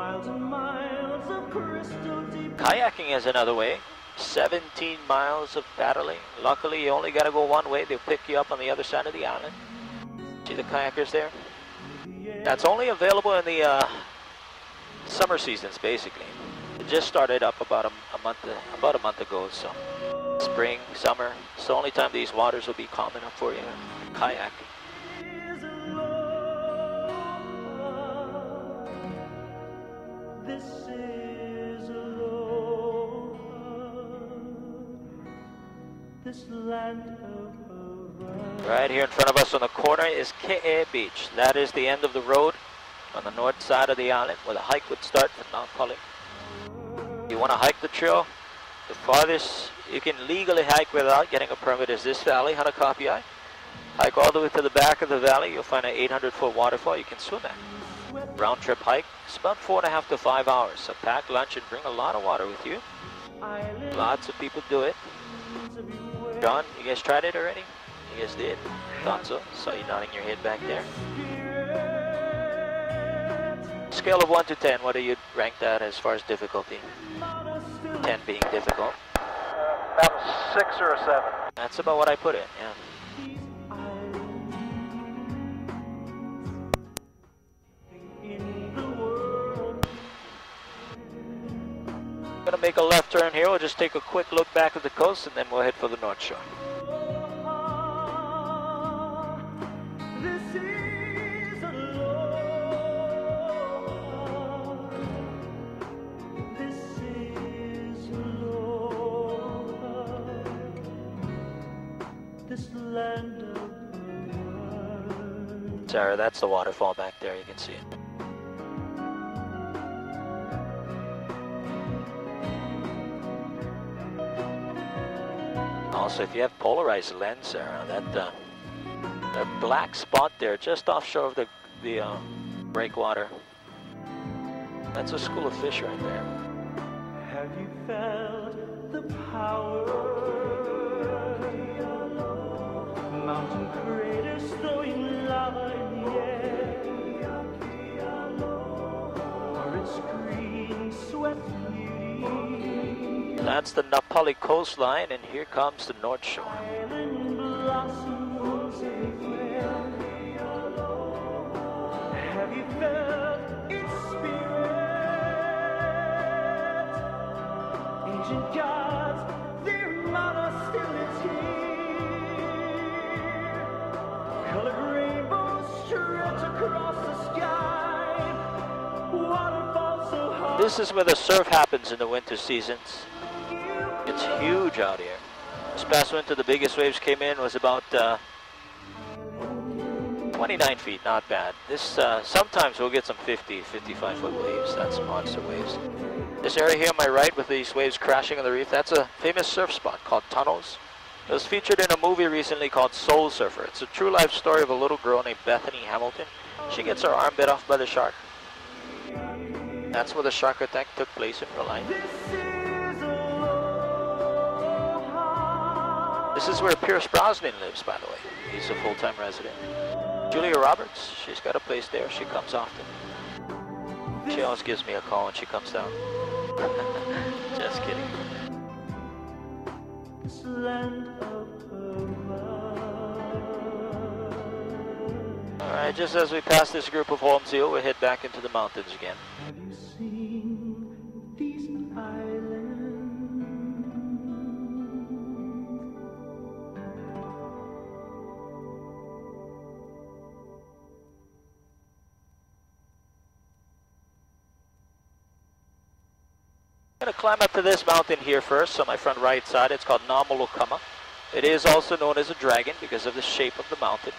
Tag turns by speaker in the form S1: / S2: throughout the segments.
S1: Miles and miles of crystal deep.
S2: Kayaking is another way. 17 miles of paddling. Luckily, you only got to go one way. They'll pick you up on the other side of the island. See the kayakers there? That's only available in the uh, summer seasons, basically. It just started up about a, a month about a month ago, so spring, summer. It's the only time these waters will be calm enough for you kayak. Right here in front of us on the corner is Ke'e Beach. That is the end of the road on the north side of the island where the hike would start from Mount Pali. You want to hike the trail? The farthest you can legally hike without getting a permit is this valley, Hanakapiai. Hike all the way to the back of the valley, you'll find an 800 foot waterfall you can swim at. Round trip hike, it's about four and a half to five hours. So pack lunch and bring a lot of water with you. Lots of people do it. John, you guys tried it already? You guys did? Thought so. Saw you nodding your head back there. Scale of 1 to 10, what do you rank that as far as difficulty? 10 being difficult.
S3: Uh, about a six or a seven.
S2: That's about what I put in, yeah. Gonna make a left turn here. We'll just take a quick look back at the coast and then we'll head for the North Shore.
S1: This is aloha. This is aloha. This land of Hawaii.
S2: Sarah, that's the waterfall back there. You can see it. Also, if you have polarized lens, Sarah, that uh, that black spot there just offshore of the the uh, breakwater, that's a school of fish right there.
S1: Have you felt the power?
S2: That's the Napali coastline, and here comes the North Shore. This is where the surf happens in the winter seasons. It's huge out here. This past winter, the biggest waves came in was about uh, 29 feet, not bad. This uh, sometimes we'll get some 50, 55 foot waves. That's monster waves. This area here on my right with these waves crashing on the reef, that's a famous surf spot called Tunnels. It was featured in a movie recently called Soul Surfer. It's a true life story of a little girl named Bethany Hamilton. She gets her arm bit off by the shark. That's where the shark attack took place in real life.
S1: This is
S2: where Pierce Brosnan lives, by the way. He's a full-time resident. Julia Roberts, she's got a place there. She comes often. She always gives me a call when she comes down. Just kidding.
S1: This land.
S2: All right, just as we pass this group of homes here, we'll head back into the mountains again. I'm going to climb up to this mountain here first, on my front right side. It's called Namolokama. It is also known as a dragon because of the shape of the mountain.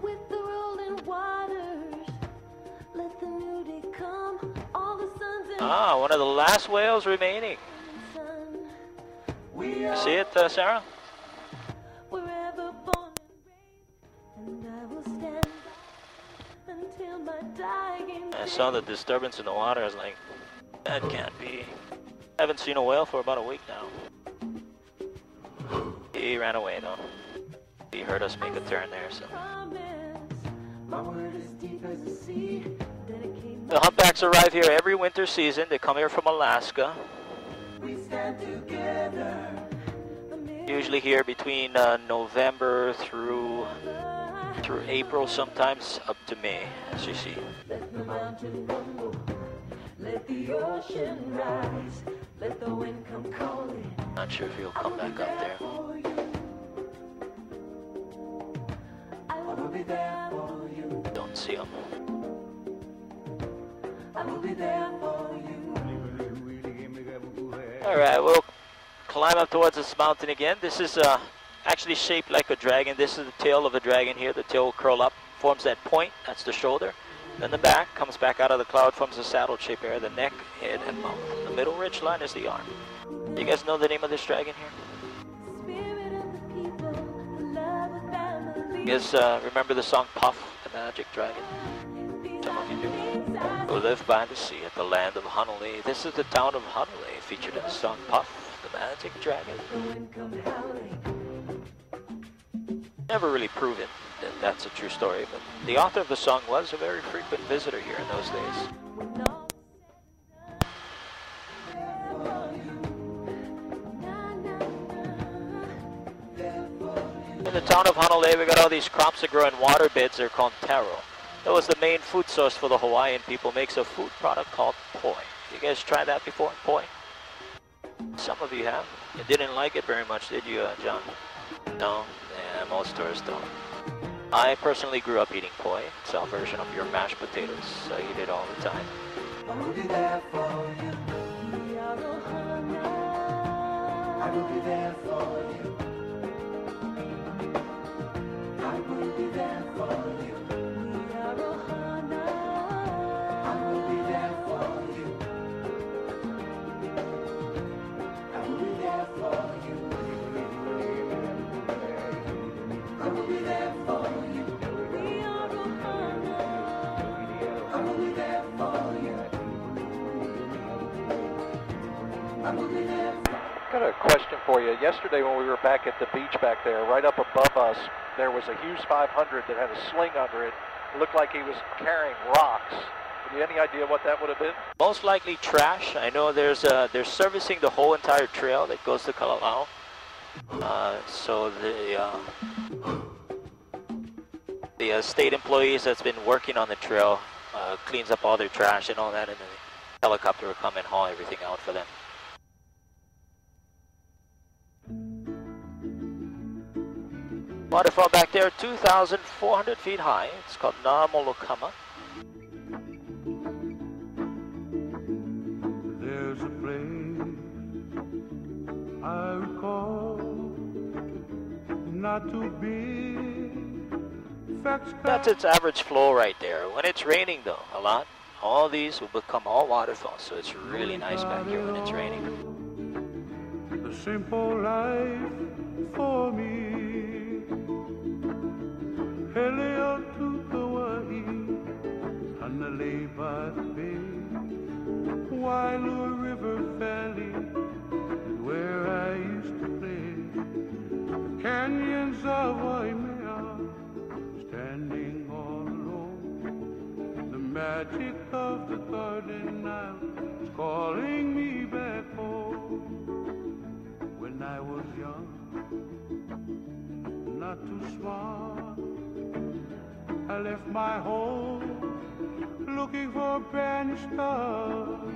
S4: With the rolling waters, let the new come. All the suns and
S2: Ah, one of the last whales remaining. See it, uh, Sarah?
S4: Wherever born and raised, and I will stand until my dying
S2: I saw the disturbance in the water. I was like, that can't be. I Haven't seen a whale for about a week now. He ran away though. He heard us make a turn there, so.
S1: My word is deep as the
S2: The humpbacks arrive here every winter season. They come here from Alaska.
S1: we stand together.
S2: Usually here between uh, November through through April, sometimes up to May, as you see.
S1: Let the mountain rumble. Let the ocean rise. Let the wind come calling.
S2: Not sure if he'll come back up there.
S1: I will be there for you.
S2: Don't see him.
S1: I will be there for you.
S2: All right, we'll climb up towards this mountain again. This is uh, actually shaped like a dragon. This is the tail of a dragon here. The tail will curl up, forms that point. That's the shoulder. Then the back comes back out of the cloud, forms a saddle-shaped area. The neck, head, and mouth. The middle ridge line is the arm. You guys know the name of this dragon here? You guys uh, remember the song Puff, the Magic Dragon? Some of you do. Who live by the sea at the land of Hanalei. This is the town of Hanalei, featured in the song Puff, the Magic Dragon.
S1: The wind comes howling.
S2: Never really proven that that's a true story, but the author of the song was a very frequent visitor here in those days. In the town of Hanalei, we got all these crops that grow in water beds. They're called taro. That was the main food source for the Hawaiian people. Makes a food product called poi. You guys tried that before, poi? Some of you have. You didn't like it very much, did you, uh, John? No? Yeah, most tourists don't. I personally grew up eating poi. It's a version of your mashed potatoes. I eat it all the time.
S1: I will be there for you. We are Ohana. I will be there for you.
S3: Question for you. Yesterday when we were back at the beach back there, right up above us, there was a Hughes 500 that had a sling under it. It looked like he was carrying rocks. Have you any idea what that would have been?
S2: Most likely trash. I know there's uh, they're servicing the whole entire trail that goes to Kalalau. Uh, so the uh, the uh, state employees that's been working on the trail uh, cleans up all their trash and all that, and the helicopter will come and haul everything out for them. Waterfall back there, 2,400 feet high. It's called Na Molokama.
S5: There's a place I recall, not too big.
S2: That's its average flow right there. When it's raining though, a lot, all these will become all waterfalls. So it's really nice back here when it's raining.
S5: a simple life for me. Wailua River Valley, where I used to play. The canyons of Waimea, standing all alone. The magic of the garden now is calling me back home when I was young, not too smart. I left my home looking for a brand new start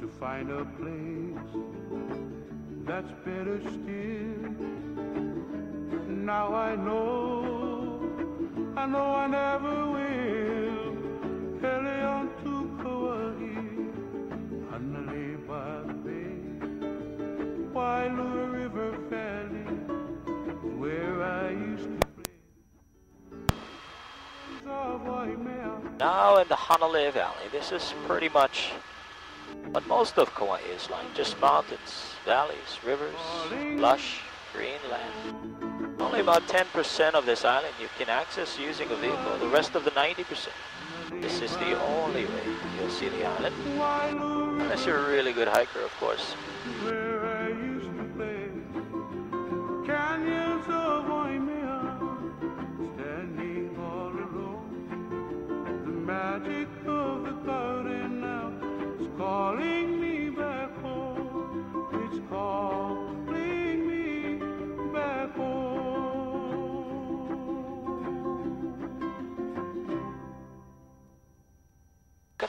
S5: to find a place that's better still. Now I know, I know I never will.
S2: In the Hanalei Valley, this is pretty much what most of Kauai is like. Just mountains, valleys, rivers, lush, green land. Only about 10% of this island you can access using a vehicle. The rest of the 90%. This is the only way you'll see the island. Unless you're a really good hiker, of course.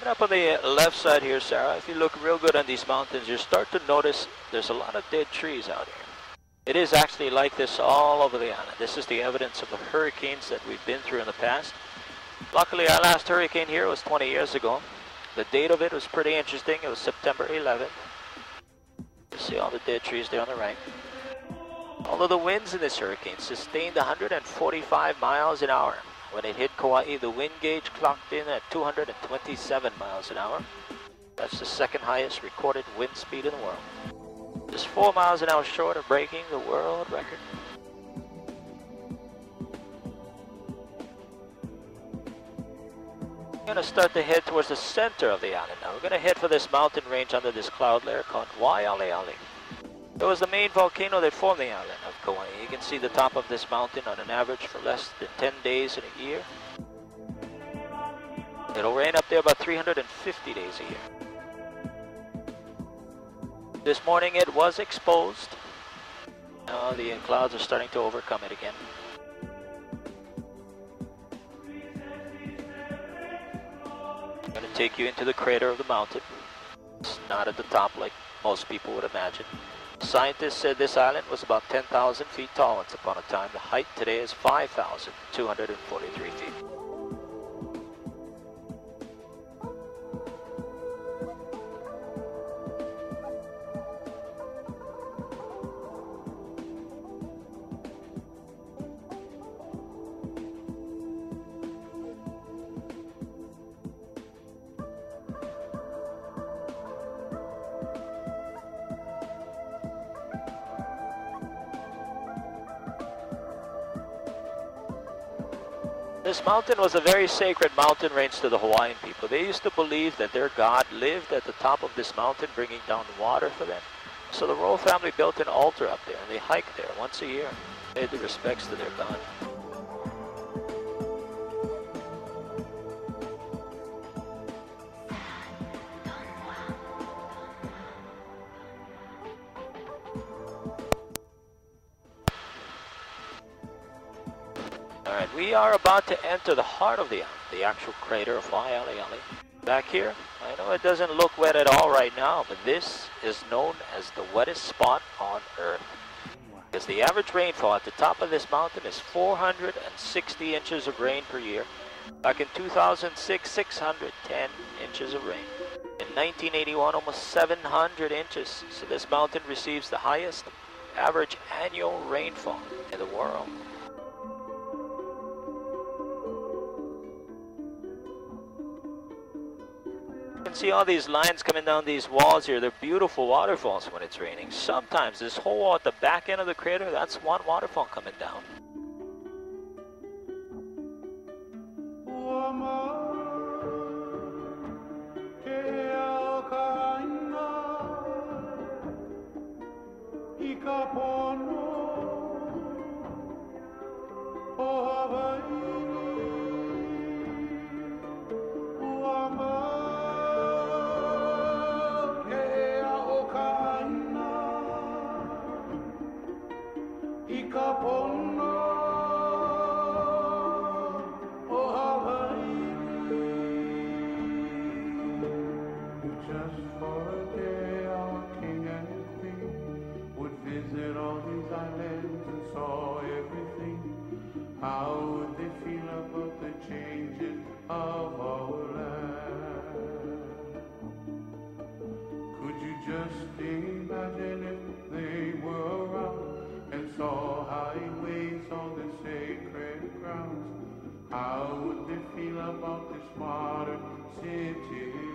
S2: Coming up on the uh, left side here, Sarah, if you look real good on these mountains, you start to notice there's a lot of dead trees out here. It is actually like this all over the island. This is the evidence of the hurricanes that we've been through in the past. Luckily, our last hurricane here was 20 years ago. The date of it was pretty interesting. It was September 11th. You see all the dead trees there on the right. Although the winds in this hurricane sustained 145 miles an hour. When it hit Kauai, the wind gauge clocked in at 227 miles an hour. That's the second highest recorded wind speed in the world. Just four miles an hour short of breaking the world record. We're going to start to head towards the center of the island now. We're going to head for this mountain range under this cloud layer called Waialeale. It was the main volcano that formed the island of Kauai. You can see the top of this mountain on an average for less than 10 days in a year. It'll rain up there about 350 days a year. This morning it was exposed. Now the clouds are starting to overcome it again. I'm going to take you into the crater of the mountain. It's not at the top like most people would imagine. Scientists said this island was about 10,000 feet tall once upon a time. The height today is 5,243 feet. This mountain was a very sacred mountain range to the Hawaiian people. They used to believe that their god lived at the top of this mountain bringing down water for them. So the royal family built an altar up there and they hiked there once a year, paid the respects to their god. Alright, we are about to enter the heart of the the actual crater of Waialeale. Back here, I know it doesn't look wet at all right now, but this is known as the wettest spot on Earth. Because the average rainfall at the top of this mountain is 460 inches of rain per year. Back in 2006, 610 inches of rain. In 1981, almost 700 inches. So this mountain receives the highest average annual rainfall in the world. Can see all these lines coming down these walls here. They're beautiful waterfalls when it's raining. Sometimes this whole at the back end of the crater, that's one waterfall coming down.
S5: Highways on the sacred grounds? How would they feel about this modern city